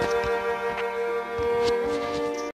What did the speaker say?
Bye.